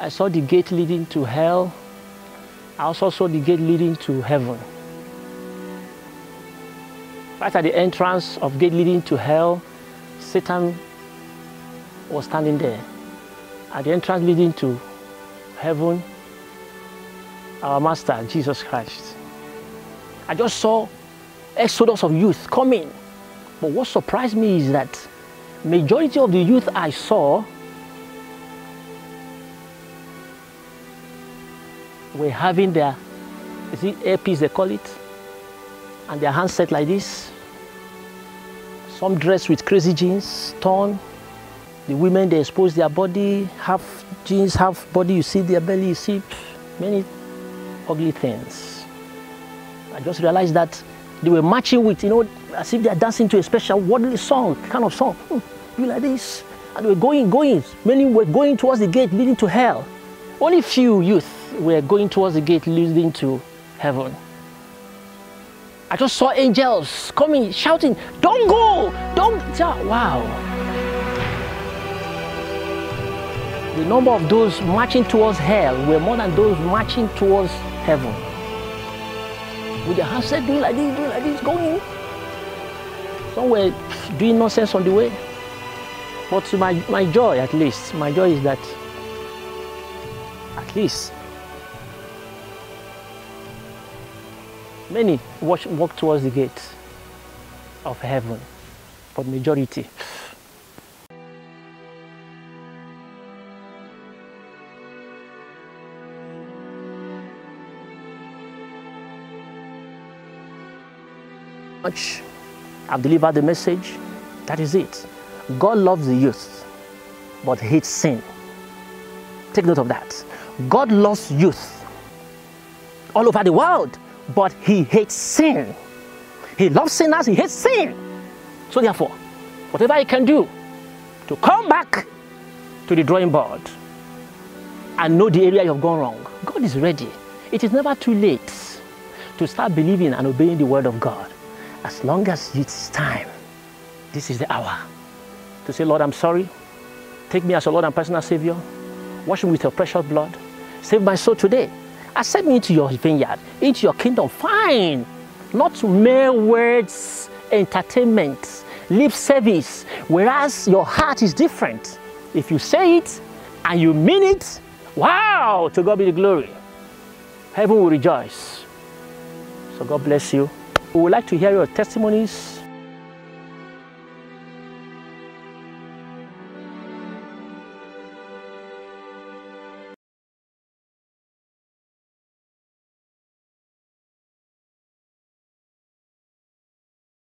I saw the gate leading to hell. I also saw the gate leading to heaven. Right at the entrance of gate leading to hell, Satan was standing there. At the entrance leading to heaven, our Master, Jesus Christ. I just saw exodus of youth coming. But what surprised me is that majority of the youth I saw were having their is it earpiece they call it? And their hands set like this. Some dressed with crazy jeans torn. The women they expose their body. Half jeans half body you see their belly you see many ugly things. I just realized that they were marching with you know as if they are dancing to a special worldly song kind of song. Hmm, you like this? And they were going going. Many were going towards the gate leading to hell. Only few youth were going towards the gate leading to heaven. I just saw angels coming, shouting, Don't go! Don't! Wow. The number of those marching towards hell were more than those marching towards heaven. With their hands said, doing like this, doing like this, going. Some were doing nonsense on the way. But to my, my joy, at least, my joy is that at least Many walk, walk towards the gate of heaven, but majority. Much I've delivered the message. That is it. God loves the youth, but hates sin. Take note of that. God loves youth all over the world, but he hates sin. He loves sinners, he hates sin. So therefore, whatever he can do to come back to the drawing board and know the area you've gone wrong, God is ready. It is never too late to start believing and obeying the word of God. As long as it's time, this is the hour to say, Lord, I'm sorry. Take me as your Lord and personal Savior. Wash me with your precious blood. Save my soul today. Accept me into your vineyard, into your kingdom. Fine. Not mere words, entertainment, lip service, whereas your heart is different. If you say it and you mean it, wow, to God be the glory. Heaven will rejoice. So God bless you. We would like to hear your testimonies